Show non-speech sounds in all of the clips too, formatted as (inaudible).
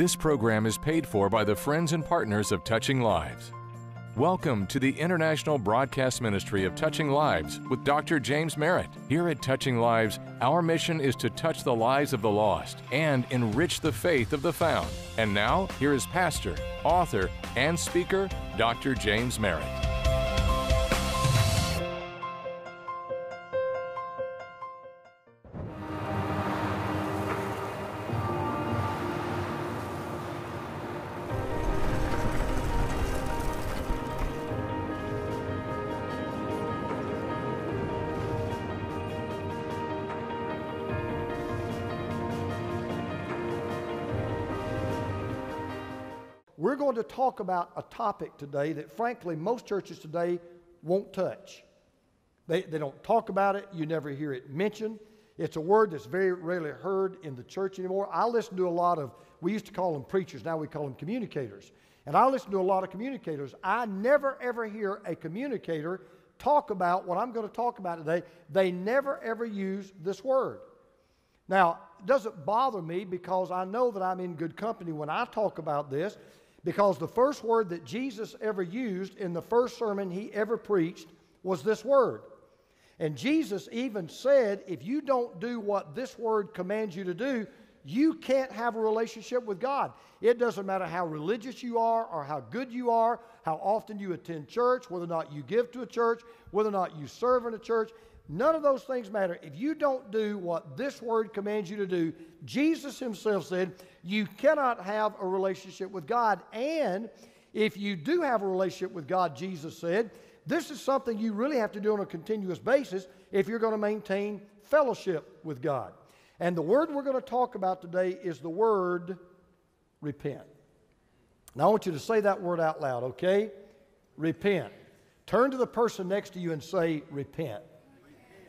This program is paid for by the friends and partners of Touching Lives. Welcome to the International Broadcast Ministry of Touching Lives with Dr. James Merritt. Here at Touching Lives, our mission is to touch the lives of the lost and enrich the faith of the found. And now, here is pastor, author, and speaker, Dr. James Merritt. Talk about a topic today that, frankly, most churches today won't touch. They, they don't talk about it, you never hear it mentioned. It's a word that's very rarely heard in the church anymore. I listen to a lot of, we used to call them preachers, now we call them communicators. And I listen to a lot of communicators. I never ever hear a communicator talk about what I'm going to talk about today. They never ever use this word. Now, it doesn't bother me because I know that I'm in good company when I talk about this because the first word that Jesus ever used in the first sermon he ever preached was this word. And Jesus even said, if you don't do what this word commands you to do, you can't have a relationship with God. It doesn't matter how religious you are or how good you are, how often you attend church, whether or not you give to a church, whether or not you serve in a church. None of those things matter. If you don't do what this word commands you to do, Jesus himself said, you cannot have a relationship with God. And if you do have a relationship with God, Jesus said, this is something you really have to do on a continuous basis if you're going to maintain fellowship with God. And the word we're going to talk about today is the word repent. Now, I want you to say that word out loud, okay? Repent. Turn to the person next to you and say, repent.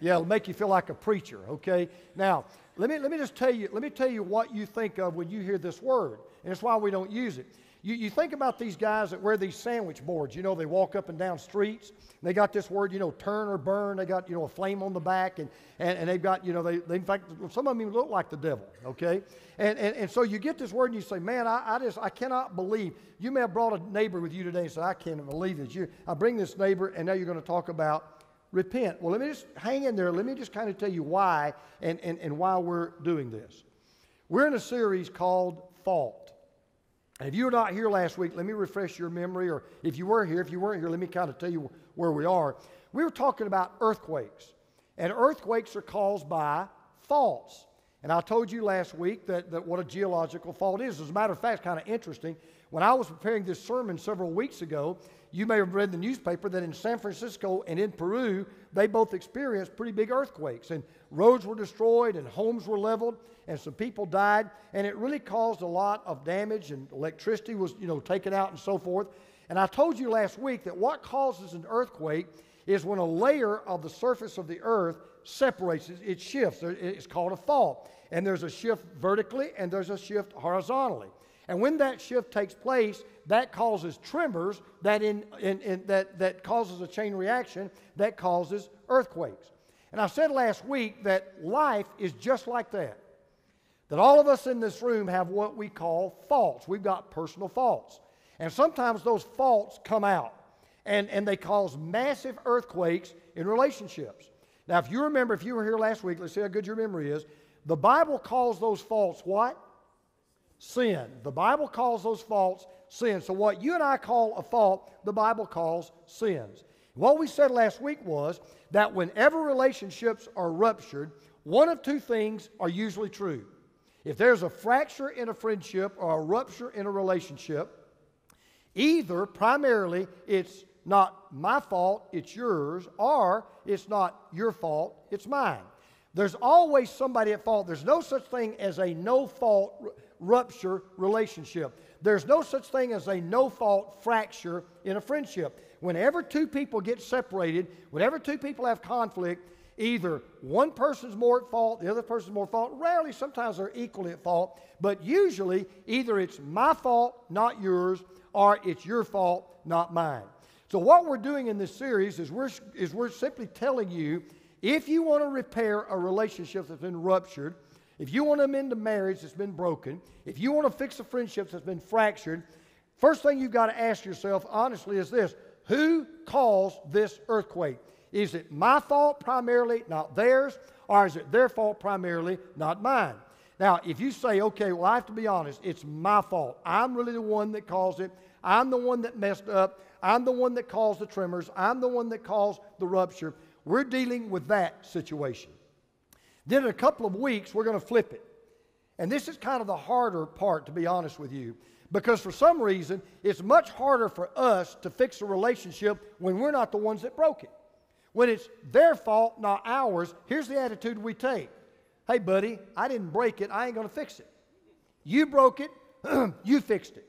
Yeah, it'll make you feel like a preacher, okay? Now, let me, let me just tell you, let me tell you what you think of when you hear this word. And it's why we don't use it. You, you think about these guys that wear these sandwich boards. You know, they walk up and down streets. they got this word, you know, turn or burn. They got, you know, a flame on the back. And, and, and they've got, you know, they, they, in fact, some of them even look like the devil, okay? And, and, and so you get this word and you say, man, I, I just, I cannot believe. You may have brought a neighbor with you today and said, I can't believe this. You, I bring this neighbor and now you're going to talk about repent. Well, let me just hang in there. Let me just kind of tell you why and, and, and why we're doing this. We're in a series called Fault. And if you were not here last week, let me refresh your memory, or if you were here, if you weren't here, let me kind of tell you where we are. We were talking about earthquakes, and earthquakes are caused by faults. And I told you last week that, that what a geological fault is. As a matter of fact, kind of interesting. When I was preparing this sermon several weeks ago, you may have read the newspaper that in San Francisco and in Peru, they both experienced pretty big earthquakes. And roads were destroyed and homes were leveled and some people died. And it really caused a lot of damage and electricity was, you know, taken out and so forth. And I told you last week that what causes an earthquake is when a layer of the surface of the earth separates, it shifts. It's called a fault. And there's a shift vertically and there's a shift horizontally. And when that shift takes place, that causes tremors that, in, in, in, that, that causes a chain reaction that causes earthquakes. And I said last week that life is just like that. That all of us in this room have what we call faults. We've got personal faults. And sometimes those faults come out and, and they cause massive earthquakes in relationships. Now, if you remember, if you were here last week, let's see how good your memory is. The Bible calls those faults what? Sin. The Bible calls those faults sin. So, what you and I call a fault, the Bible calls sins. What we said last week was that whenever relationships are ruptured, one of two things are usually true. If there's a fracture in a friendship or a rupture in a relationship, either primarily it's not my fault, it's yours, or it's not your fault, it's mine. There's always somebody at fault. There's no such thing as a no fault rupture relationship. There's no such thing as a no fault fracture in a friendship. Whenever two people get separated, whenever two people have conflict, either one person's more at fault, the other person's more at fault. Rarely, sometimes they're equally at fault, but usually either it's my fault, not yours, or it's your fault, not mine. So, what we're doing in this series is we're, is we're simply telling you if you want to repair a relationship that's been ruptured, if you want to amend a marriage that's been broken, if you want to fix a friendship that's been fractured, first thing you've got to ask yourself honestly is this Who caused this earthquake? Is it my fault primarily, not theirs? Or is it their fault primarily, not mine? Now, if you say, okay, well, I have to be honest, it's my fault. I'm really the one that caused it. I'm the one that messed up. I'm the one that caused the tremors. I'm the one that caused the rupture. We're dealing with that situation. Then in a couple of weeks, we're going to flip it. And this is kind of the harder part, to be honest with you, because for some reason, it's much harder for us to fix a relationship when we're not the ones that broke it. When it's their fault, not ours, here's the attitude we take Hey, buddy, I didn't break it. I ain't going to fix it. You broke it. (clears throat) you fixed it.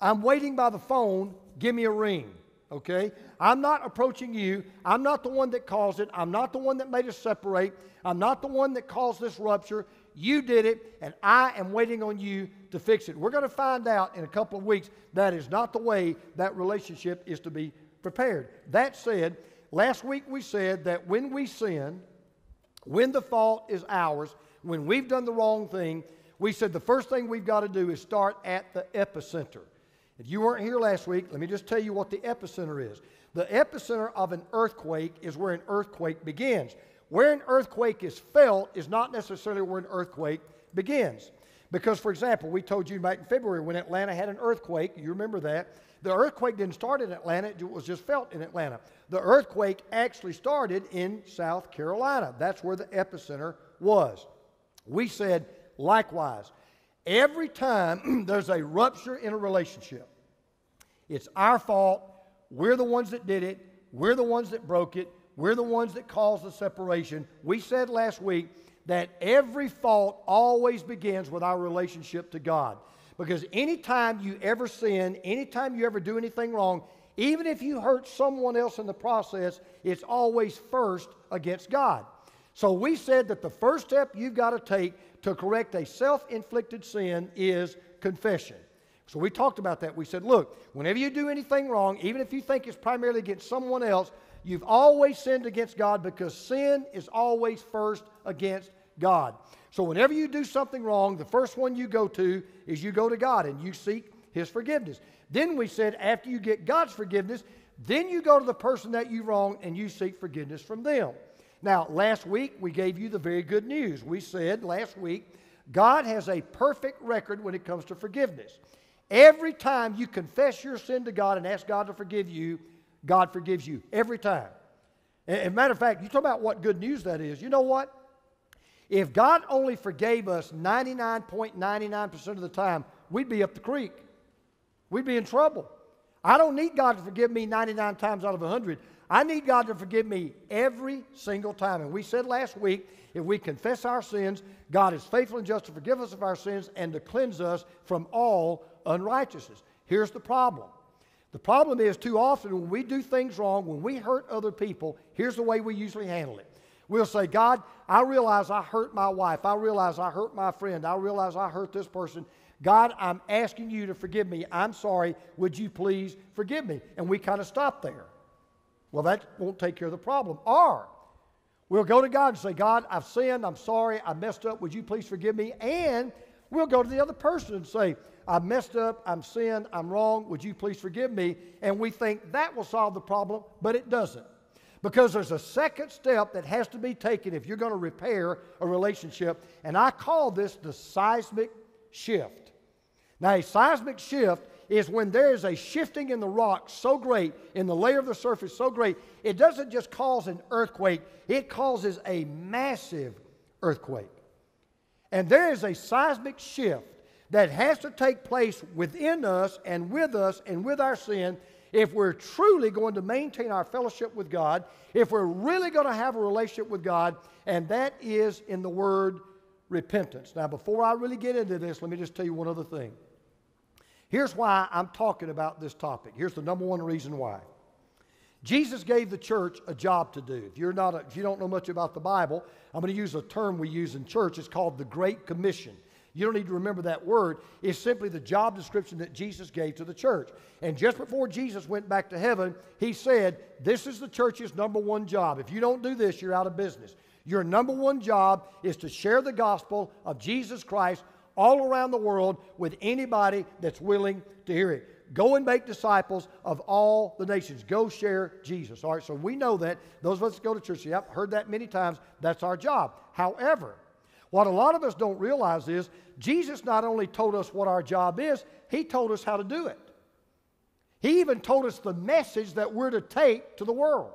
I'm waiting by the phone. Give me a ring. Okay? I'm not approaching you. I'm not the one that caused it. I'm not the one that made us separate. I'm not the one that caused this rupture. You did it, and I am waiting on you to fix it. We're going to find out in a couple of weeks that is not the way that relationship is to be prepared. That said, last week we said that when we sin, when the fault is ours, when we've done the wrong thing, we said the first thing we've got to do is start at the epicenter. If you weren't here last week, let me just tell you what the epicenter is. The epicenter of an earthquake is where an earthquake begins. Where an earthquake is felt is not necessarily where an earthquake begins. Because, for example, we told you back in February when Atlanta had an earthquake, you remember that. The earthquake didn't start in Atlanta, it was just felt in Atlanta. The earthquake actually started in South Carolina. That's where the epicenter was. We said, likewise, every time (clears throat) there's a rupture in a relationship, it's our fault. We're the ones that did it. We're the ones that broke it. We're the ones that caused the separation. We said last week that every fault always begins with our relationship to God. Because anytime you ever sin, anytime you ever do anything wrong, even if you hurt someone else in the process, it's always first against God. So we said that the first step you've got to take to correct a self inflicted sin is confession. So we talked about that. We said, look, whenever you do anything wrong, even if you think it's primarily against someone else, you've always sinned against God because sin is always first against God. So whenever you do something wrong, the first one you go to is you go to God and you seek His forgiveness. Then we said after you get God's forgiveness, then you go to the person that you wronged and you seek forgiveness from them. Now, last week we gave you the very good news. We said last week, God has a perfect record when it comes to forgiveness. Every time you confess your sin to God and ask God to forgive you, God forgives you. Every time. As a matter of fact, you talk about what good news that is. You know what? If God only forgave us 99.99% of the time, we'd be up the creek. We'd be in trouble. I don't need God to forgive me 99 times out of 100. I need God to forgive me every single time. And we said last week if we confess our sins, God is faithful and just to forgive us of our sins and to cleanse us from all unrighteousness. Here's the problem. The problem is, too often when we do things wrong, when we hurt other people, here's the way we usually handle it. We'll say, God, I realize I hurt my wife. I realize I hurt my friend. I realize I hurt this person. God, I'm asking you to forgive me. I'm sorry. Would you please forgive me? And we kind of stop there. Well, that won't take care of the problem. Or we'll go to God and say, God, I've sinned. I'm sorry. I messed up. Would you please forgive me? And we'll go to the other person and say, I messed up. I'm sinned. I'm wrong. Would you please forgive me? And we think that will solve the problem, but it doesn't. Because there's a second step that has to be taken if you're going to repair a relationship, and I call this the seismic shift. Now, a seismic shift is when there is a shifting in the rock so great, in the layer of the surface so great, it doesn't just cause an earthquake, it causes a massive earthquake. And there is a seismic shift that has to take place within us and with us and with our sin if we're truly going to maintain our fellowship with God, if we're really going to have a relationship with God, and that is in the word repentance. Now, before I really get into this, let me just tell you one other thing. Here's why I'm talking about this topic. Here's the number one reason why. Jesus gave the church a job to do. If you're not a, if you don't know much about the Bible, I'm going to use a term we use in church. It's called the Great Commission. You don't need to remember that word. It's simply the job description that Jesus gave to the church. And just before Jesus went back to heaven, he said, This is the church's number one job. If you don't do this, you're out of business. Your number one job is to share the gospel of Jesus Christ all around the world with anybody that's willing to hear it. Go and make disciples of all the nations. Go share Jesus. All right, so we know that. Those of us that go to church, yep, heard that many times. That's our job. However, what a lot of us don't realize is Jesus not only told us what our job is, He told us how to do it. He even told us the message that we're to take to the world.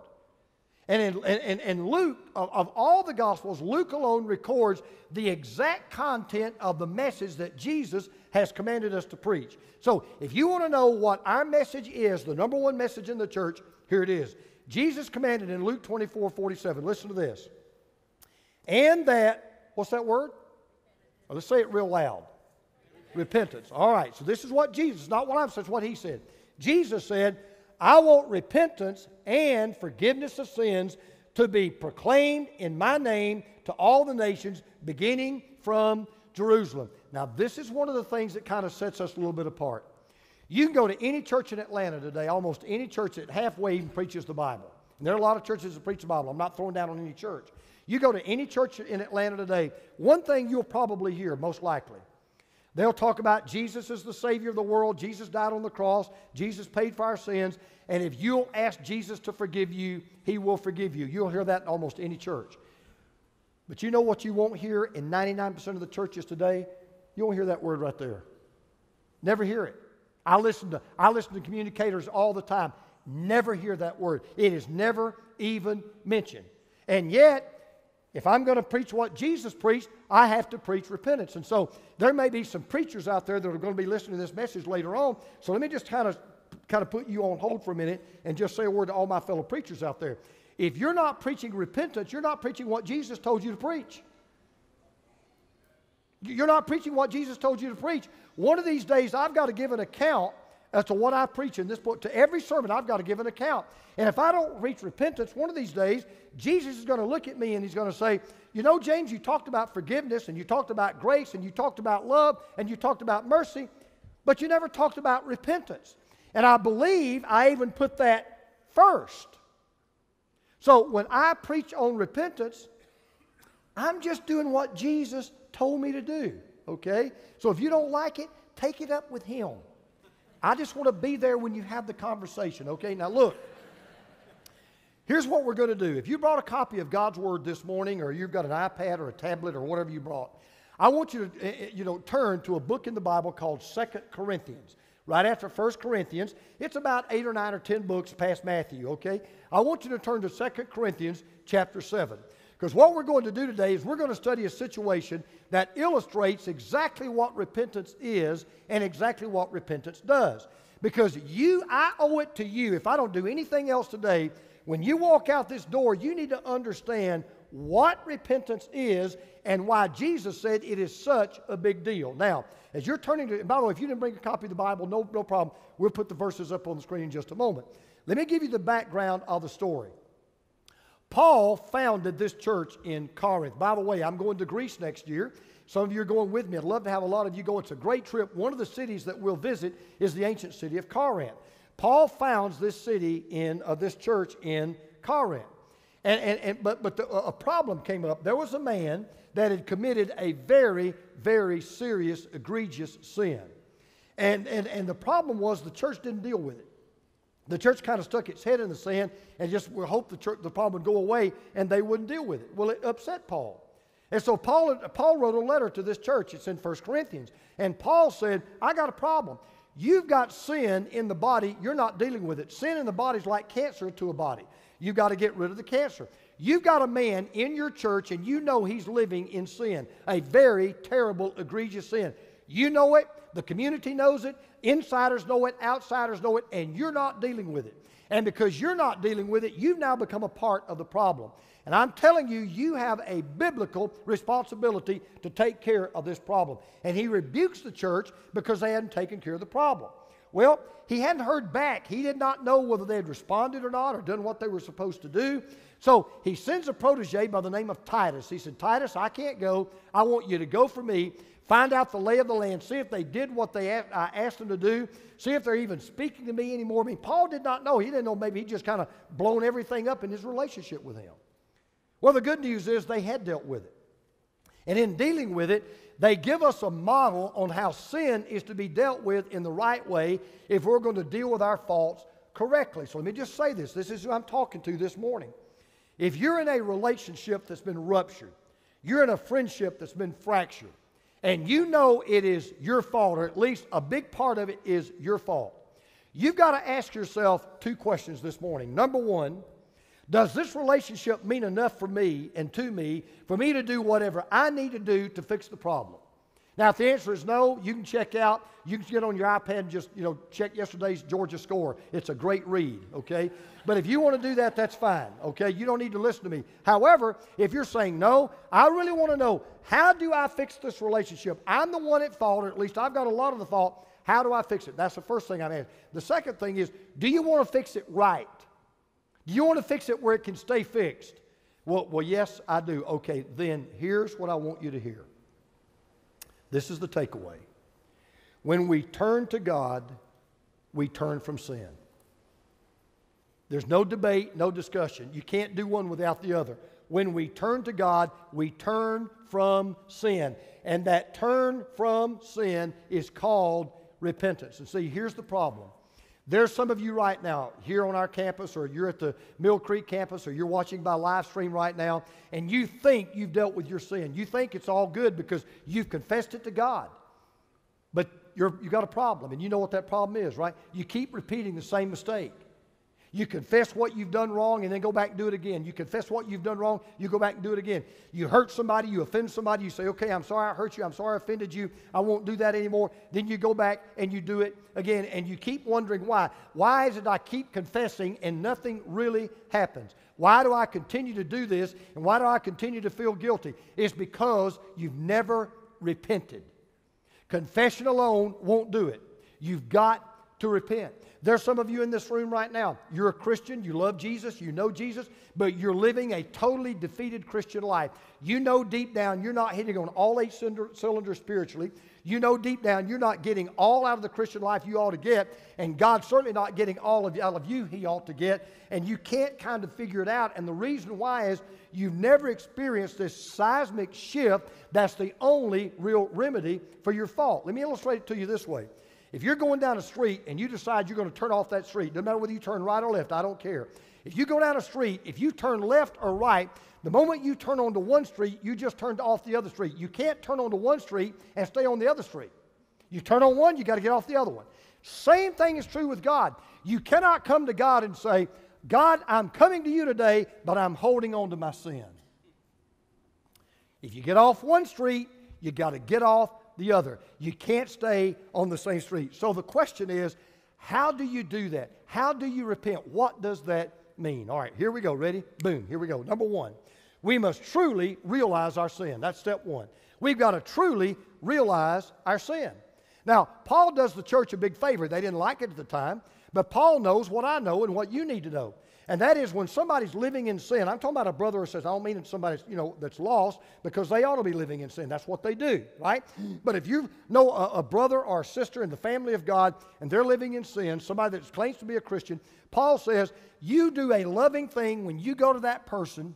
And in, and, and Luke, of, of all the Gospels, Luke alone records the exact content of the message that Jesus has commanded us to preach. So if you want to know what our message is, the number one message in the church, here it is. Jesus commanded in Luke 24 47, listen to this. And that, what's that word? Well, let's say it real loud. Repentance. All right, so this is what Jesus, not what I'm saying, it's what he said. Jesus said, I want repentance and forgiveness of sins to be proclaimed in my name to all the nations, beginning from Jerusalem. Now, this is one of the things that kind of sets us a little bit apart. You can go to any church in Atlanta today, almost any church that halfway even preaches the Bible. And there are a lot of churches that preach the Bible. I'm not throwing down on any church. You go to any church in Atlanta today, one thing you'll probably hear, most likely, They'll talk about Jesus as the Savior of the world. Jesus died on the cross. Jesus paid for our sins. And if you'll ask Jesus to forgive you, He will forgive you. You'll hear that in almost any church. But you know what you won't hear in 99% of the churches today? You won't hear that word right there. Never hear it. I listen to, I listen to communicators all the time. Never hear that word. It is never even mentioned. And yet, if I'm going to preach what Jesus preached, I have to preach repentance. And so there may be some preachers out there that are going to be listening to this message later on. So let me just kind of kind of put you on hold for a minute and just say a word to all my fellow preachers out there. If you're not preaching repentance, you're not preaching what Jesus told you to preach. You're not preaching what Jesus told you to preach. One of these days, I've got to give an account as to what I preach in this book. To every sermon, I've got to give an account. And if I don't reach repentance, one of these days, Jesus is going to look at me and he's going to say, You know, James, you talked about forgiveness and you talked about grace and you talked about love and you talked about mercy, but you never talked about repentance. And I believe I even put that first. So when I preach on repentance, I'm just doing what Jesus told me to do, okay? So if you don't like it, take it up with him. I just want to be there when you have the conversation, okay? Now, look, here's what we're going to do. If you brought a copy of God's Word this morning, or you've got an iPad or a tablet or whatever you brought, I want you to, eh, eh, you know, turn to a book in the Bible called Second Corinthians. Right after First Corinthians, it's about eight or nine or ten books past Matthew, okay? I want you to turn to Second Corinthians chapter 7. Because what we're going to do today is we're going to study a situation that illustrates exactly what repentance is and exactly what repentance does. Because you, I owe it to you, if I don't do anything else today, when you walk out this door, you need to understand what repentance is and why Jesus said it is such a big deal. Now, as you're turning to, by the way, if you didn't bring a copy of the Bible, no, no problem. We'll put the verses up on the screen in just a moment. Let me give you the background of the story. Paul founded this church in Corinth. By the way, I'm going to Greece next year. Some of you are going with me. I'd love to have a lot of you go. It's a great trip. One of the cities that we'll visit is the ancient city of Corinth. Paul founds this city in uh, this church in Corinth. And, and, and, but but the, a problem came up. There was a man that had committed a very, very serious, egregious sin. And, and, and the problem was the church didn't deal with it. The church kind of stuck its head in the sand and just hoped the, church, the problem would go away and they wouldn't deal with it. Well, it upset Paul. And so Paul, Paul wrote a letter to this church. It's in 1 Corinthians. And Paul said, I got a problem. You've got sin in the body, you're not dealing with it. Sin in the body is like cancer to a body. You've got to get rid of the cancer. You've got a man in your church and you know he's living in sin, a very terrible, egregious sin. You know it, the community knows it, insiders know it, outsiders know it, and you're not dealing with it. And because you're not dealing with it, you've now become a part of the problem. And I'm telling you, you have a biblical responsibility to take care of this problem. And he rebukes the church because they hadn't taken care of the problem. Well, he hadn't heard back. He did not know whether they had responded or not or done what they were supposed to do. So he sends a protege by the name of Titus. He said, Titus, I can't go. I want you to go for me. Find out the lay of the land. See if they did what they I uh, asked them to do. See if they're even speaking to me anymore. I mean, Paul did not know. He didn't know maybe he just kind of blown everything up in his relationship with him. Well, the good news is they had dealt with it. And in dealing with it, they give us a model on how sin is to be dealt with in the right way if we're going to deal with our faults correctly. So let me just say this this is who I'm talking to this morning. If you're in a relationship that's been ruptured, you're in a friendship that's been fractured, and you know it is your fault, or at least a big part of it is your fault, you've got to ask yourself two questions this morning. Number one, does this relationship mean enough for me and to me for me to do whatever I need to do to fix the problem? Now, if the answer is no, you can check out. You can get on your iPad and just, you know, check yesterday's Georgia score. It's a great read, okay? But if you want to do that, that's fine, okay? You don't need to listen to me. However, if you're saying no, I really want to know how do I fix this relationship? I'm the one at fault, or at least I've got a lot of the fault. How do I fix it? That's the first thing I'm asking. The second thing is, do you want to fix it right? Do you want to fix it where it can stay fixed? Well, well, yes, I do. Okay, then here's what I want you to hear. This is the takeaway. When we turn to God, we turn from sin. There's no debate, no discussion. You can't do one without the other. When we turn to God, we turn from sin. And that turn from sin is called repentance. And see, here's the problem there's some of you right now here on our campus, or you're at the Mill Creek campus, or you're watching by live stream right now, and you think you've dealt with your sin. You think it's all good because you've confessed it to God. But you've got a problem, and you know what that problem is, right? You keep repeating the same mistake. You confess what you've done wrong and then go back and do it again. You confess what you've done wrong, you go back and do it again. You hurt somebody, you offend somebody, you say, okay, I'm sorry I hurt you, I'm sorry I offended you, I won't do that anymore. Then you go back and you do it again and you keep wondering why. Why is it I keep confessing and nothing really happens? Why do I continue to do this and why do I continue to feel guilty? It's because you've never repented. Confession alone won't do it. You've got to repent. There's some of you in this room right now. You're a Christian, you love Jesus, you know Jesus, but you're living a totally defeated Christian life. You know deep down you're not hitting on all eight cylinders spiritually. You know deep down you're not getting all out of the Christian life you ought to get, and God's certainly not getting all of out of you He ought to get, and you can't kind of figure it out. And the reason why is you've never experienced this seismic shift that's the only real remedy for your fault. Let me illustrate it to you this way. If you're going down a street and you decide you're going to turn off that street, no matter whether you turn right or left, I don't care. If you go down a street, if you turn left or right, the moment you turn onto one street, you just turned off the other street. You can't turn onto one street and stay on the other street. You turn on one, you got to get off the other one. Same thing is true with God. You cannot come to God and say, God, I'm coming to you today, but I'm holding on to my sin. If you get off one street, you got to get off the other. You can't stay on the same street. So the question is, how do you do that? How do you repent? What does that mean? All right, here we go. Ready? Boom, here we go. Number one, we must truly realize our sin. That's step one. We've got to truly realize our sin. Now, Paul does the church a big favor. They didn't like it at the time, but Paul knows what I know and what you need to know. And that is when somebody's living in sin. I'm talking about a brother who says, I don't mean somebody you know that's lost because they ought to be living in sin. That's what they do, right? But if you know a, a brother or a sister in the family of God and they're living in sin, somebody that claims to be a Christian, Paul says, you do a loving thing when you go to that person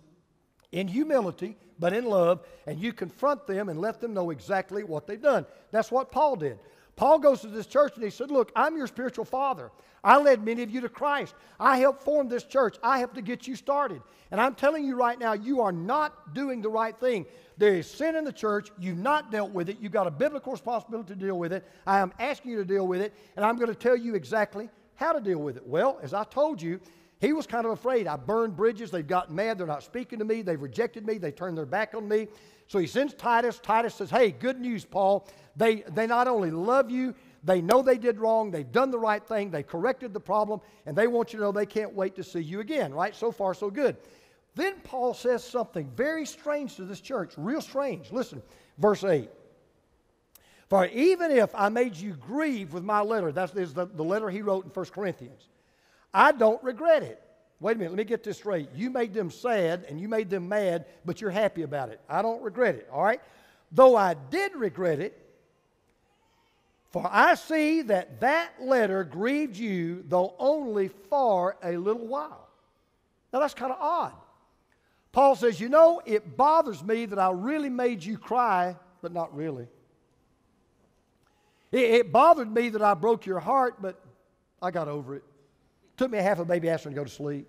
in humility, but in love, and you confront them and let them know exactly what they've done. That's what Paul did. Paul goes to this church and he said, Look, I'm your spiritual father. I led many of you to Christ. I helped form this church. I helped to get you started. And I'm telling you right now, you are not doing the right thing. There is sin in the church. You've not dealt with it. You've got a biblical responsibility to deal with it. I am asking you to deal with it, and I'm going to tell you exactly how to deal with it. Well, as I told you, he was kind of afraid. I burned bridges. They've gotten mad. They're not speaking to me. They've rejected me. They turned their back on me. So he sends Titus. Titus says, Hey, good news, Paul. They, they not only love you, they know they did wrong, they've done the right thing, they corrected the problem, and they want you to know they can't wait to see you again, right? So far, so good. Then Paul says something very strange to this church, real strange. Listen, verse 8. For even if I made you grieve with my letter, that's the, the letter he wrote in 1 Corinthians, I don't regret it. Wait a minute, let me get this straight. You made them sad and you made them mad, but you're happy about it. I don't regret it, all right? Though I did regret it, for I see that that letter grieved you, though only for a little while. Now that's kind of odd. Paul says, You know, it bothers me that I really made you cry, but not really. It, it bothered me that I broke your heart, but I got over it. Took me a half a baby aspirin to go to sleep.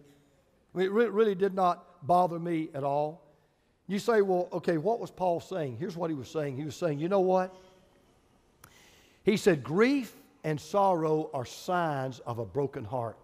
It re- really did not bother me at all. You say, well, okay, what was Paul saying? Here's what he was saying. He was saying, you know what? He said, grief and sorrow are signs of a broken heart.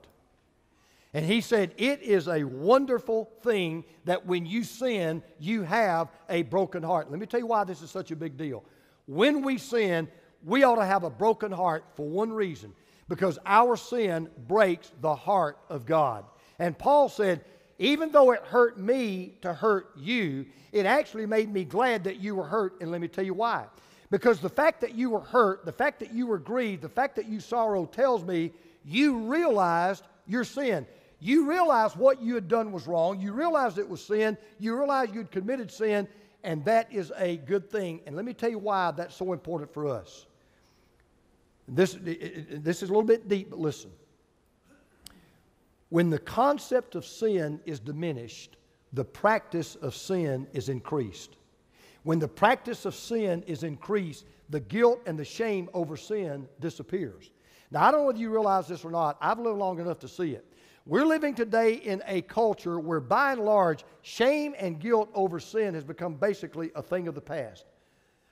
And he said, It is a wonderful thing that when you sin, you have a broken heart. Let me tell you why this is such a big deal. When we sin, we ought to have a broken heart for one reason because our sin breaks the heart of God. And Paul said, even though it hurt me to hurt you, it actually made me glad that you were hurt. And let me tell you why. Because the fact that you were hurt, the fact that you were grieved, the fact that you sorrow tells me you realized your sin. You realized what you had done was wrong. You realized it was sin. You realized you'd committed sin. And that is a good thing. And let me tell you why that's so important for us. This, this is a little bit deep, but listen. When the concept of sin is diminished, the practice of sin is increased. When the practice of sin is increased, the guilt and the shame over sin disappears. Now, I don't know whether you realize this or not. I've lived long enough to see it. We're living today in a culture where, by and large, shame and guilt over sin has become basically a thing of the past.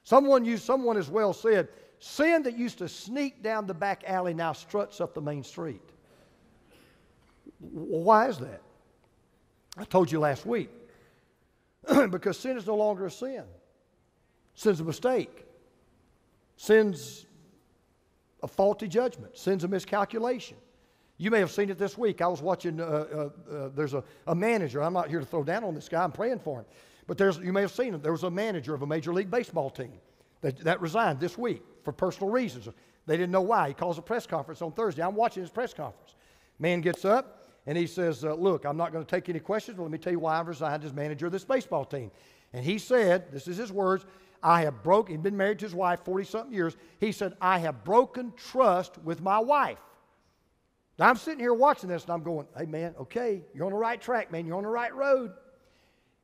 Someone someone as well said, Sin that used to sneak down the back alley now struts up the main street. Why is that? I told you last week. (clears throat) because sin is no longer a sin. Sin's a mistake. Sin's a faulty judgment. Sin's a miscalculation. You may have seen it this week. I was watching, uh, uh, uh, there's a, a manager. I'm not here to throw down on this guy. I'm praying for him. But there's, you may have seen him. There was a manager of a Major League Baseball team that, that resigned this week for personal reasons. They didn't know why. He calls a press conference on Thursday. I'm watching his press conference. Man gets up and he says, uh, Look, I'm not going to take any questions, but let me tell you why I've resigned as manager of this baseball team. And he said, This is his words, I have broken, he'd been married to his wife 40 something years. He said, I have broken trust with my wife. Now I'm sitting here watching this and I'm going, Hey man, okay, you're on the right track, man. You're on the right road.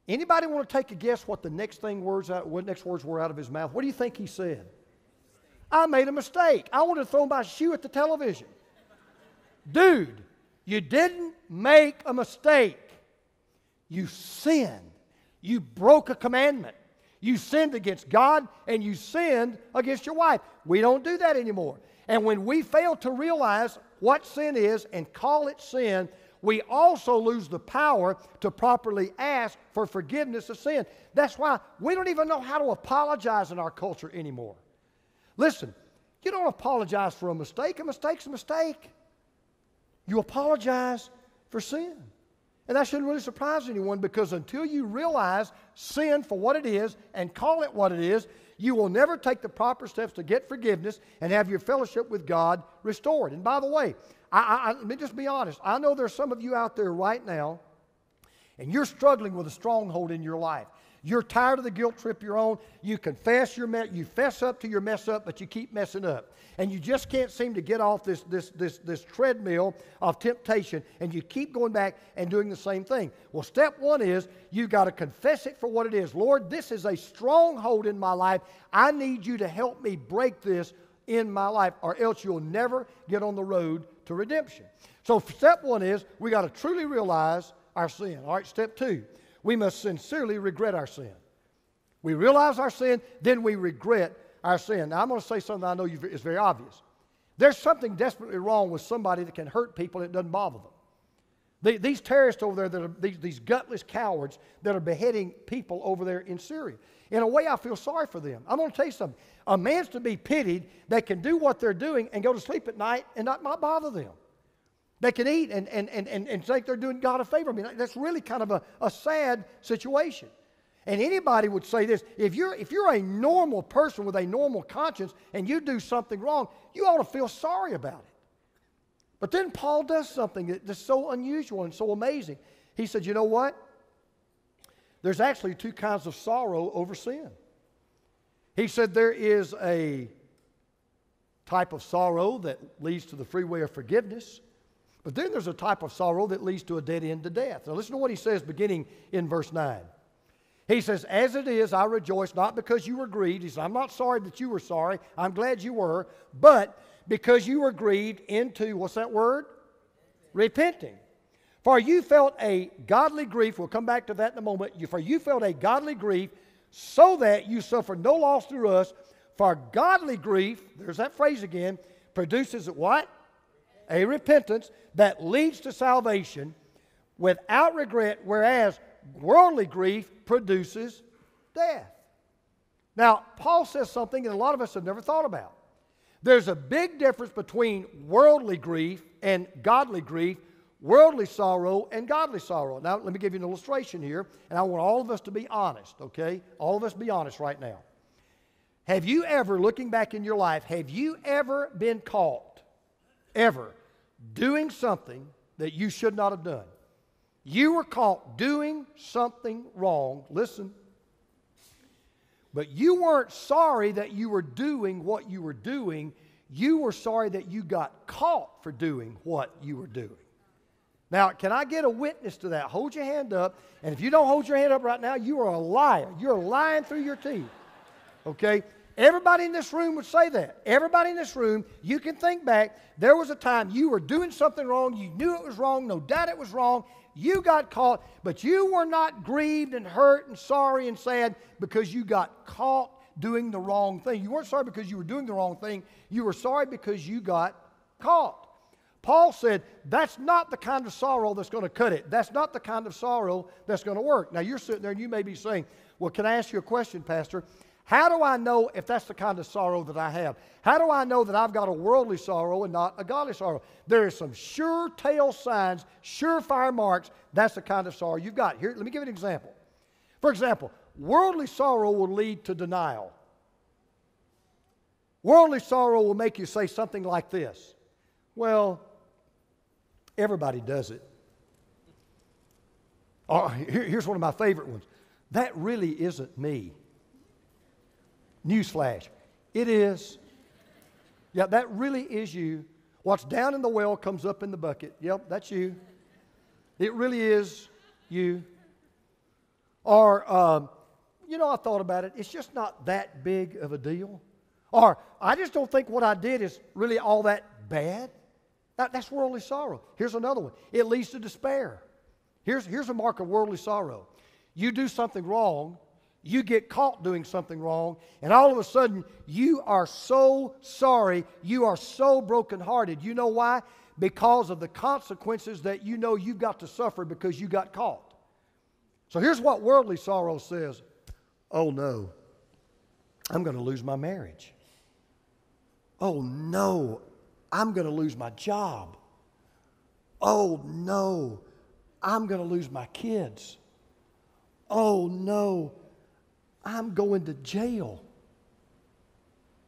Anybody want to take a guess what the next thing words out, what next words were out of his mouth? What do you think he said? I made a mistake. I wanted to throw my shoe at the television. Dude, you didn't make a mistake. You sinned. You broke a commandment. You sinned against God and you sinned against your wife. We don't do that anymore. And when we fail to realize what sin is and call it sin, we also lose the power to properly ask for forgiveness of sin. That's why we don't even know how to apologize in our culture anymore. Listen, you don't apologize for a mistake. A mistake's a mistake. You apologize for sin. And that shouldn't really surprise anyone because until you realize sin for what it is and call it what it is, you will never take the proper steps to get forgiveness and have your fellowship with God restored. And by the way, I, I, let me just be honest. I know there's some of you out there right now, and you're struggling with a stronghold in your life. You're tired of the guilt trip you're on. You confess your mess, you fess up to your mess up, but you keep messing up. And you just can't seem to get off this, this, this, this treadmill of temptation, and you keep going back and doing the same thing. Well, step one is you got to confess it for what it is. Lord, this is a stronghold in my life. I need you to help me break this in my life, or else you'll never get on the road to redemption. So, step one is we got to truly realize our sin. All right, step two we must sincerely regret our sin. We realize our sin, then we regret our sin. Now, I'm going to say something I know is very obvious. There's something desperately wrong with somebody that can hurt people and it doesn't bother them. These terrorists over there, that are, these, these gutless cowards that are beheading people over there in Syria. In a way, I feel sorry for them. I'm going to tell you something. A man's to be pitied that can do what they're doing and go to sleep at night and not, not bother them. They can eat and, and, and, and, and think they're doing God a favor. I mean, that's really kind of a, a sad situation. And anybody would say this if you're, if you're a normal person with a normal conscience and you do something wrong, you ought to feel sorry about it. But then Paul does something that's so unusual and so amazing. He said, You know what? There's actually two kinds of sorrow over sin. He said there is a type of sorrow that leads to the freeway of forgiveness, But then there's a type of sorrow that leads to a dead end to death. Now listen to what he says beginning in verse 9. He says, As it is, I rejoice, not because you were grieved. He says, I'm not sorry that you were sorry. I'm glad you were. But because you were grieved into, what's that word? Repenting. For you felt a godly grief. We'll come back to that in a moment. For you felt a godly grief so that you suffer no loss through us. For godly grief, there's that phrase again, produces what? A repentance that leads to salvation without regret, whereas worldly grief produces death. Now, Paul says something that a lot of us have never thought about. There's a big difference between worldly grief and godly grief, worldly sorrow and godly sorrow. Now, let me give you an illustration here, and I want all of us to be honest, okay? All of us be honest right now. Have you ever, looking back in your life, have you ever been caught, ever, doing something that you should not have done? You were caught doing something wrong. Listen. But you weren't sorry that you were doing what you were doing. You were sorry that you got caught for doing what you were doing. Now, can I get a witness to that? Hold your hand up. And if you don't hold your hand up right now, you are a liar. You're lying through your teeth. Okay? Everybody in this room would say that. Everybody in this room, you can think back. There was a time you were doing something wrong. You knew it was wrong. No doubt it was wrong. You got caught, but you were not grieved and hurt and sorry and sad because you got caught doing the wrong thing. You weren't sorry because you were doing the wrong thing. You were sorry because you got caught. Paul said, that's not the kind of sorrow that's going to cut it. That's not the kind of sorrow that's going to work. Now, you're sitting there and you may be saying, well, can I ask you a question, Pastor? How do I know if that's the kind of sorrow that I have? How do I know that I've got a worldly sorrow and not a godly sorrow? There are some sure tell signs, surefire marks. That's the kind of sorrow you've got. Here, let me give you an example. For example, worldly sorrow will lead to denial. Worldly sorrow will make you say something like this Well, everybody does it. Oh, here, here's one of my favorite ones. That really isn't me. Newsflash. It is. Yeah, that really is you. What's down in the well comes up in the bucket. Yep, that's you. It really is you. Or, um, you know, I thought about it. It's just not that big of a deal. Or, I just don't think what I did is really all that bad. That, that's worldly sorrow. Here's another one it leads to despair. Here's, here's a mark of worldly sorrow. You do something wrong, you get caught doing something wrong, and all of a sudden you are so sorry, you are so brokenhearted. You know why? Because of the consequences that you know you've got to suffer because you got caught. So here's what worldly sorrow says Oh no, I'm going to lose my marriage. Oh no, I'm going to lose my job. Oh no, I'm going to lose my kids. Oh no, I'm going to jail.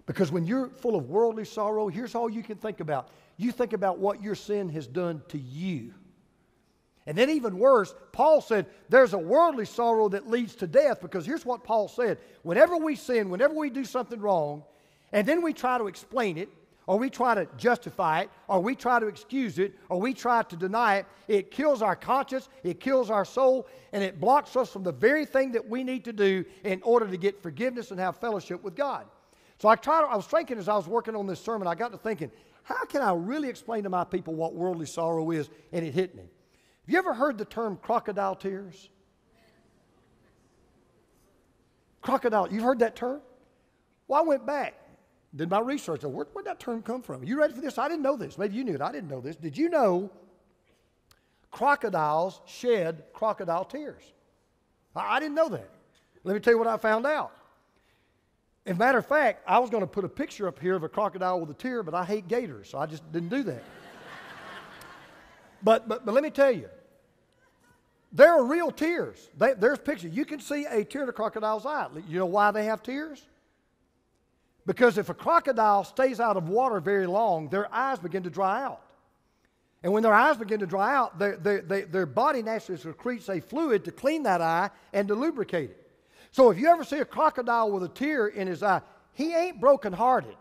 Because when you're full of worldly sorrow, here's all you can think about. You think about what your sin has done to you. And then, even worse, Paul said there's a worldly sorrow that leads to death because here's what Paul said whenever we sin, whenever we do something wrong, and then we try to explain it, or we try to justify it, or we try to excuse it, or we try to deny it, it kills our conscience, it kills our soul, and it blocks us from the very thing that we need to do in order to get forgiveness and have fellowship with God. So I tried, I was thinking as I was working on this sermon, I got to thinking, how can I really explain to my people what worldly sorrow is? And it hit me. Have you ever heard the term crocodile tears? Crocodile, you've heard that term? Well, I went back did my research. Where, where'd that term come from? You ready for this? I didn't know this. Maybe you knew it. I didn't know this. Did you know crocodiles shed crocodile tears? I, I didn't know that. Let me tell you what I found out. As a matter of fact, I was going to put a picture up here of a crocodile with a tear, but I hate gators, so I just didn't do that. (laughs) but, but, but let me tell you, there are real tears. They, there's pictures. You can see a tear in a crocodile's eye. You know why they have tears? Because if a crocodile stays out of water very long, their eyes begin to dry out. And when their eyes begin to dry out, their, their, body naturally secretes a fluid to clean that eye and to lubricate it. So if you ever see a crocodile with a tear in his eye, he ain't brokenhearted.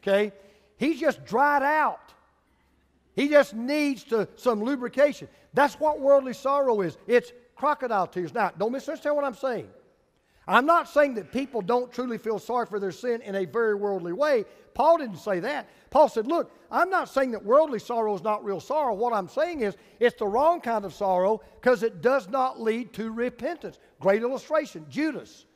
Okay? He's just dried out. He just needs to, some lubrication. That's what worldly sorrow is. It's crocodile tears. Now, don't misunderstand what I'm saying. I'm not saying that people don't truly feel sorry for their sin in a very worldly way. Paul didn't say that. Paul said, Look, I'm not saying that worldly sorrow is not real sorrow. What I'm saying is it's the wrong kind of sorrow because it does not lead to repentance. Great illustration Judas.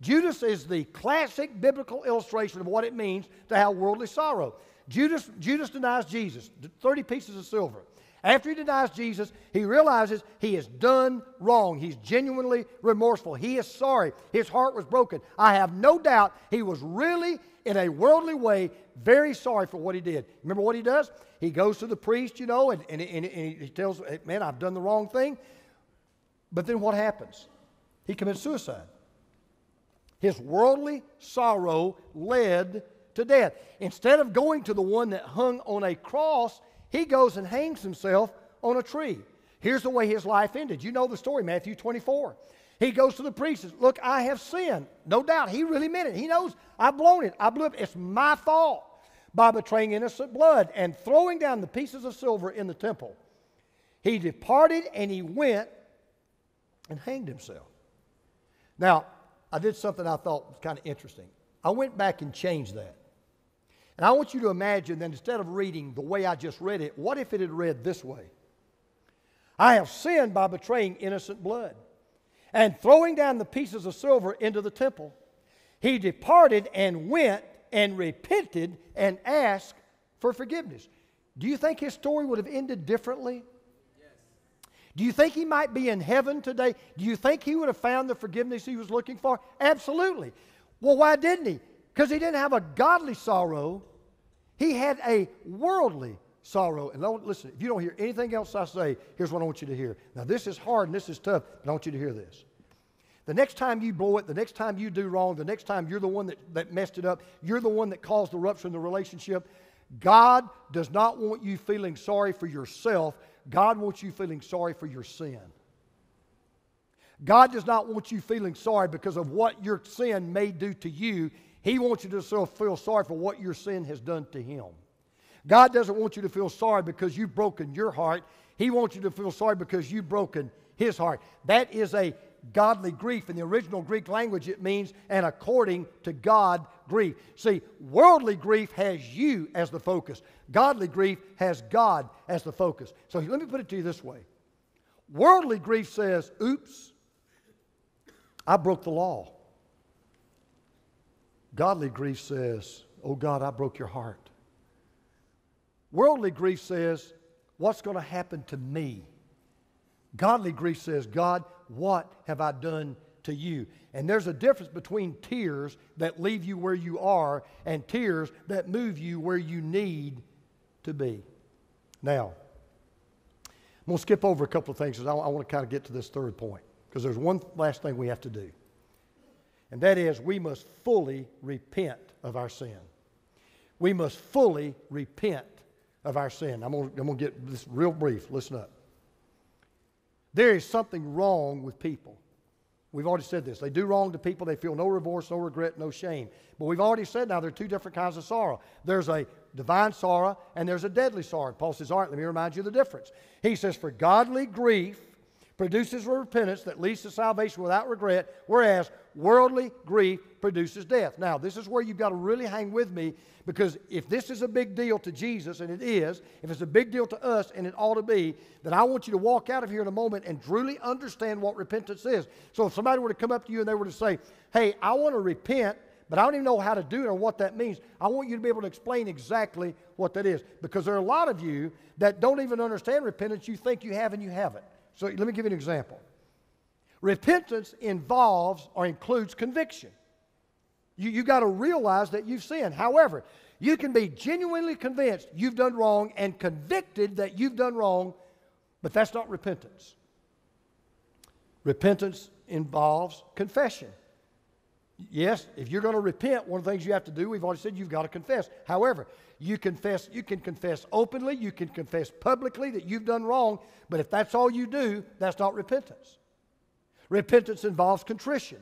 Judas is the classic biblical illustration of what it means to have worldly sorrow. Judas, Judas denies Jesus, 30 pieces of silver. After he denies Jesus, he realizes he has done wrong. He's genuinely remorseful. He is sorry. His heart was broken. I have no doubt he was really, in a worldly way, very sorry for what he did. Remember what he does? He goes to the priest, you know, and, and, and, and he tells, man, I've done the wrong thing. But then what happens? He commits suicide. His worldly sorrow led to death. Instead of going to the one that hung on a cross, he goes and hangs himself on a tree. Here's the way his life ended. You know the story, Matthew 24. He goes to the priest says, Look, I have sinned. No doubt. He really meant it. He knows I've blown it. I blew it. It's my fault by betraying innocent blood and throwing down the pieces of silver in the temple. He departed and he went and hanged himself. Now, I did something I thought was kind of interesting. I went back and changed that. And I want you to imagine that instead of reading the way I just read it, what if it had read this way? I have sinned by betraying innocent blood and throwing down the pieces of silver into the temple. He departed and went and repented and asked for forgiveness. Do you think his story would have ended differently? Yes. Do you think he might be in heaven today? Do you think he would have found the forgiveness he was looking for? Absolutely. Well, why didn't he? Because he didn't have a godly sorrow, he had a worldly sorrow. And listen, if you don't hear anything else I say, here's what I want you to hear. Now, this is hard and this is tough, but I want you to hear this. The next time you blow it, the next time you do wrong, the next time you're the one that, that messed it up, you're the one that caused the rupture in the relationship, God does not want you feeling sorry for yourself. God wants you feeling sorry for your sin. God does not want you feeling sorry because of what your sin may do to you. He wants you to feel sorry for what your sin has done to Him. God doesn't want you to feel sorry because you've broken your heart. He wants you to feel sorry because you've broken His heart. That is a godly grief. In the original Greek language, it means an according to God grief. See, worldly grief has you as the focus, godly grief has God as the focus. So let me put it to you this way worldly grief says, oops, I broke the law. Godly grief says, oh God, I broke your heart. Worldly grief says, what's going to happen to me? Godly grief says, God, what have I done to you? And there's a difference between tears that leave you where you are and tears that move you where you need to be. Now, I'm going to skip over a couple of things because I, I want to kind of get to this third point because there's one last thing we have to do. And that is, we must fully repent of our sin. We must fully repent of our sin. I'm going to, get this real brief. Listen up. There is something wrong with people. We've already said this. They do wrong to people, they feel no remorse, no regret, no shame. But we've already said now there are two different kinds of sorrow. There's a divine sorrow and there's a deadly sorrow. Paul says, All right, let me remind you of the difference. He says, For godly grief produces repentance that leads to salvation without regret, whereas worldly grief produces death. Now, this is where you've got to really hang with me because if this is a big deal to Jesus, and it is, if it's a big deal to us, and it ought to be, then I want you to walk out of here in a moment and truly understand what repentance is. So if somebody were to come up to you and they were to say, Hey, I want to repent, but I don't even know how to do it or what that means. I want you to be able to explain exactly what that is. Because there are a lot of you that don't even understand repentance. You think you have and you haven't. So let me give you an example. Repentance involves or includes conviction. You, you got to realize that you've sinned. However, you can be genuinely convinced you've done wrong and convicted that you've done wrong, but that's not repentance. Repentance involves confession. Yes, if you're going to repent, one of the things you have to do, we've already said you've got to confess. However, you confess, you can confess openly, you can confess publicly that you've done wrong, but if that's all you do, that's not repentance. Repentance involves contrition.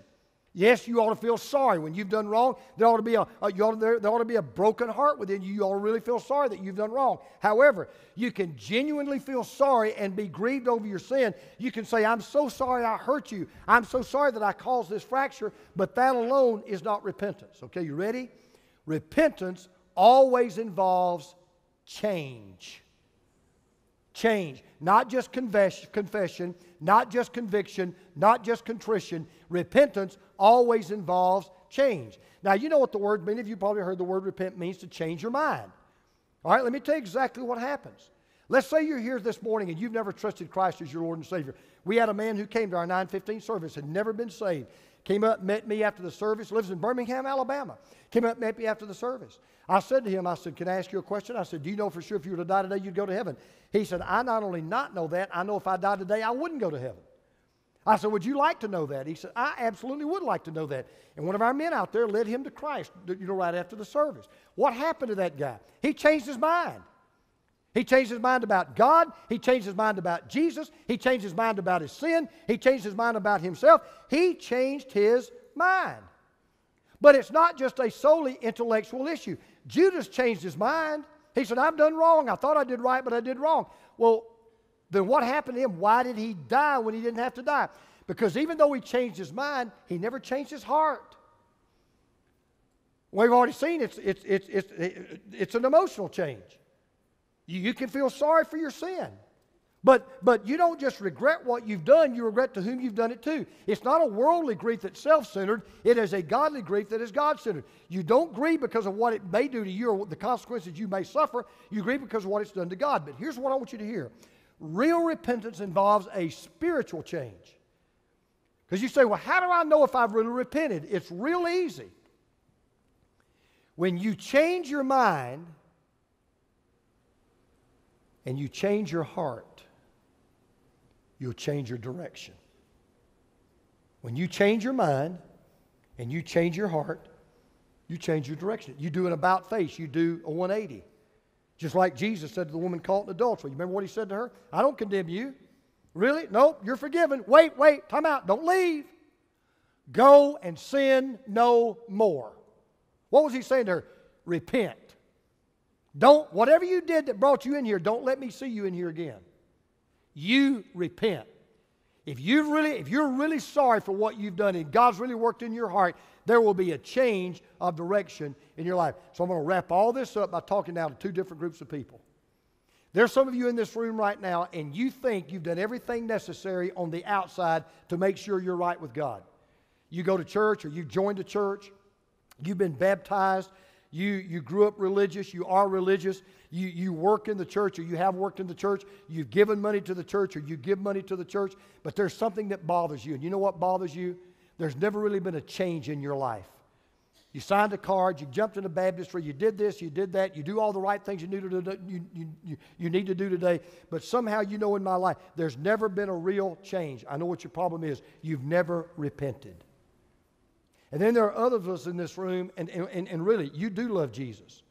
Yes, you ought to feel sorry when you've done wrong. There ought to be a, a you ought to, there, there ought to be a broken heart within you. You ought to really feel sorry that you've done wrong. However, you can genuinely feel sorry and be grieved over your sin. You can say, "I'm so sorry I hurt you. I'm so sorry that I caused this fracture." But that alone is not repentance. Okay, you ready? Repentance always involves change. Change, not just confession, not just conviction, not just contrition. Repentance always involves change. Now, you know what the word, many of you probably heard the word repent means to change your mind. All right, let me tell you exactly what happens. Let's say you're here this morning and you've never trusted Christ as your Lord and Savior. We had a man who came to our 915 service, had never been saved. Came up, met me after the service, lives in Birmingham, Alabama. Came up, met me after the service. I said to him, I said, Can I ask you a question? I said, Do you know for sure if you were to die today, you'd go to heaven? He said, I not only not know that, I know if I died today, I wouldn't go to heaven. I said, Would you like to know that? He said, I absolutely would like to know that. And one of our men out there led him to Christ, you know, right after the service. What happened to that guy? He changed his mind. He changed his mind about God. He changed his mind about Jesus. He changed his mind about his sin. He changed his mind about himself. He changed his mind. But it's not just a solely intellectual issue. Judas changed his mind. He said, I've done wrong. I thought I did right, but I did wrong. Well, then what happened to him? Why did he die when he didn't have to die? Because even though he changed his mind, he never changed his heart. We've already seen it's, it's, it's, it's, it's an emotional change. You, you can feel sorry for your sin. But, but you don't just regret what you've done, you regret to whom you've done it to. It's not a worldly grief that's self centered, it is a godly grief that is God centered. You don't grieve because of what it may do to you or the consequences you may suffer, you grieve because of what it's done to God. But here's what I want you to hear real repentance involves a spiritual change. Because you say, well, how do I know if I've really repented? It's real easy. When you change your mind and you change your heart, you'll change your direction. When you change your mind and you change your heart, you change your direction. You do an about face, you do a 180. Just like Jesus said to the woman caught in adultery. You remember what he said to her? I don't condemn you. Really? Nope, you're forgiven. Wait, wait, time out. Don't leave. Go and sin no more. What was he saying to her? Repent. Don't, whatever you did that brought you in here, don't let me see you in here again. You repent. If you've really, if you're really sorry for what you've done and God's really worked in your heart, there will be a change of direction in your life. So I'm going to wrap all this up by talking now to two different groups of people. There's some of you in this room right now, and you think you've done everything necessary on the outside to make sure you're right with God. You go to church or you joined a church, you've been baptized, you, you grew up religious, you are religious, you, you work in the church or you have worked in the church, you've given money to the church or you give money to the church, but there's something that bothers you. And you know what bothers you? There's never really been a change in your life. You signed a card, you jumped in the baptistry, you did this, you did that, you do all the right things you need to do, you, you, you need to do today, but somehow you know in my life there's never been a real change. I know what your problem is. You've never repented. And then there are others of us in this room, and, and, and really, you do love Jesus.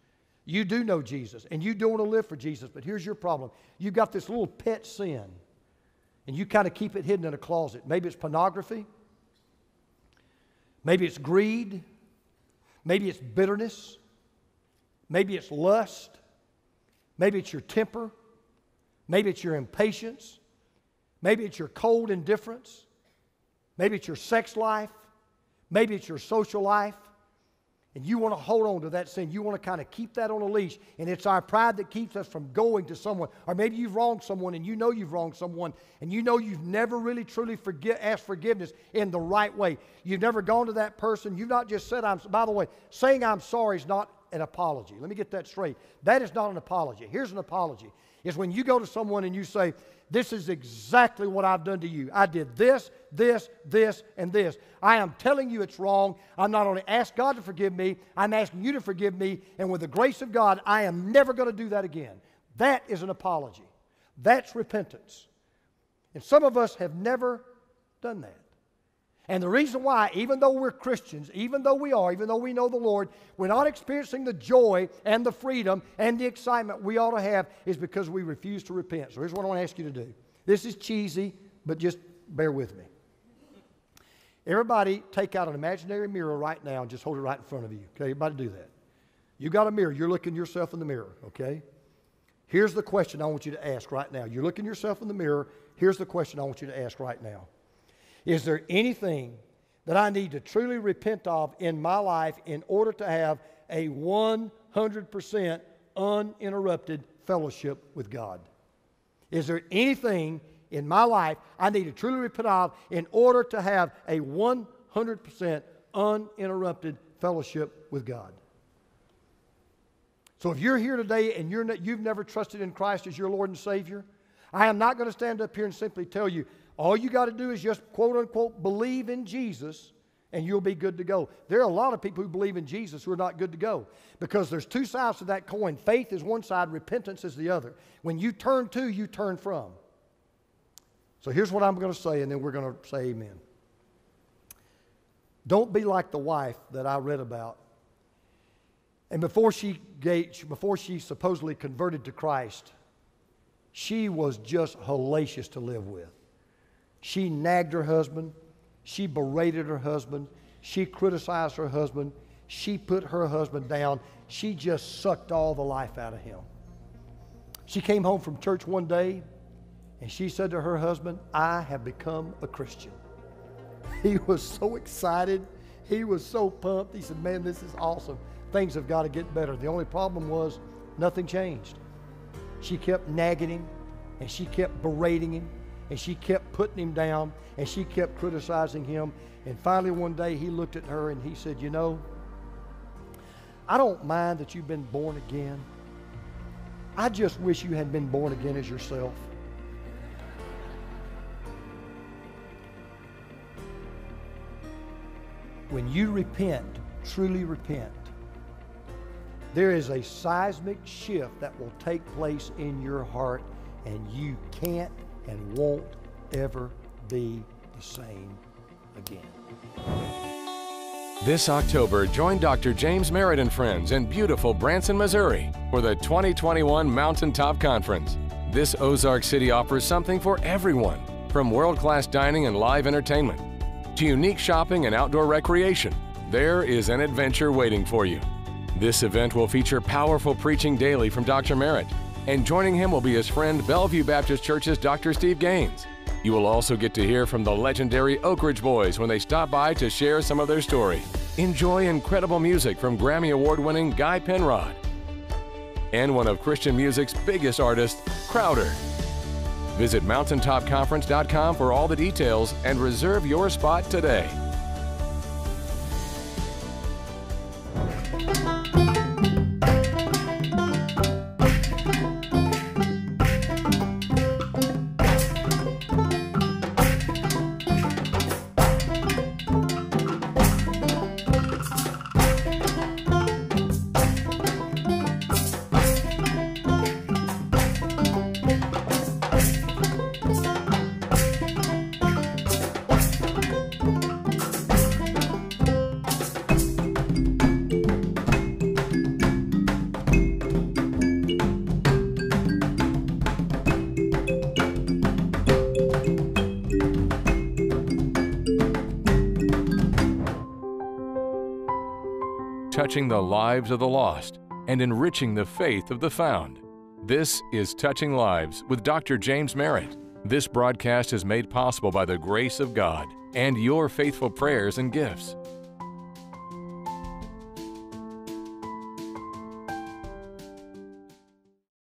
You do know Jesus, and you do want to live for Jesus, but here's your problem. You've got this little pet sin, and you kind of keep it hidden in a closet. Maybe it's pornography, maybe it's greed, maybe it's bitterness, maybe it's lust, maybe it's your temper, maybe it's your impatience, maybe it's your cold indifference, maybe it's your sex life. Maybe it's your social life, and you want to hold on to that sin. You want to kind of keep that on a leash, and it's our pride that keeps us from going to someone. Or maybe you've wronged someone, and you know you've wronged someone, and you know you've never really truly asked forgiveness in the right way. You've never gone to that person. You've not just said, I'm, by the way, saying I'm sorry is not an apology. Let me get that straight. That is not an apology. Here's an apology. Is when you go to someone and you say, this is exactly what I've done to you. I did this, this, this, and this. I am telling you it's wrong. I'm not only asking God to forgive me, I'm asking you to forgive me. And with the grace of God, I am never going to do that again. That is an apology. That's repentance. And some of us have never done that. And the reason why, even though we're Christians, even though we are, even though we know the Lord, we're not experiencing the joy and the freedom and the excitement we ought to have is because we refuse to repent. So here's what I want to ask you to do. This is cheesy, but just bear with me. Everybody take out an imaginary mirror right now and just hold it right in front of you. Okay, everybody do that. You got a mirror, you're looking yourself in the mirror, okay? Here's the question I want you to ask right now. You're looking yourself in the mirror. Here's the question I want you to ask right now. Is there anything that I need to truly repent of in my life in order to have a 100% uninterrupted fellowship with God? Is there anything in my life I need to truly repent of in order to have a 100% uninterrupted fellowship with God? So if you're here today and you're not, you've never trusted in Christ as your Lord and Savior, I am not going to stand up here and simply tell you, all you got to do is just quote unquote believe in Jesus and you'll be good to go. There are a lot of people who believe in Jesus who are not good to go because there's two sides to that coin. Faith is one side, repentance is the other. When you turn to, you turn from. So here's what I'm going to say, and then we're going to say amen. Don't be like the wife that I read about. And before she, gave, before she supposedly converted to Christ, she was just hellacious to live with. She nagged her husband. She berated her husband. She criticized her husband. She put her husband down. She just sucked all the life out of him. She came home from church one day and she said to her husband, I have become a Christian. (laughs) He was so excited. He was so pumped. He said, Man, this is awesome. Things have got to get better. The only problem was nothing changed. She kept nagging him and she kept berating him and she kept putting him down and she kept criticizing him. And finally, one day, he looked at her and he said, You know, I don't mind that you've been born again. I just wish you had been born again as yourself. When you repent, truly repent, there is a seismic shift that will take place in your heart, and you can't and won't ever be the same again. This October, join Dr. James Merritt and friends in beautiful Branson, Missouri for the 2021 Mountaintop Conference. This Ozark City offers something for everyone, from world class dining and live entertainment to unique shopping and outdoor recreation. There is an adventure waiting for you. This event will feature powerful preaching daily from Dr. Merritt, and joining him will be his friend Bellevue Baptist Church's Dr. Steve Gaines. You will also get to hear from the legendary Oak Ridge Boys when they stop by to share some of their story. Enjoy incredible music from Grammy Award winning Guy Penrod and one of Christian music's biggest artists, Crowder. Visit mountaintopconference.com for all the details and reserve your spot today. Touching the lives of the lost and enriching the faith of the found. This is Touching Lives with Dr. James Merritt. This broadcast is made possible by the grace of God and your faithful prayers and gifts.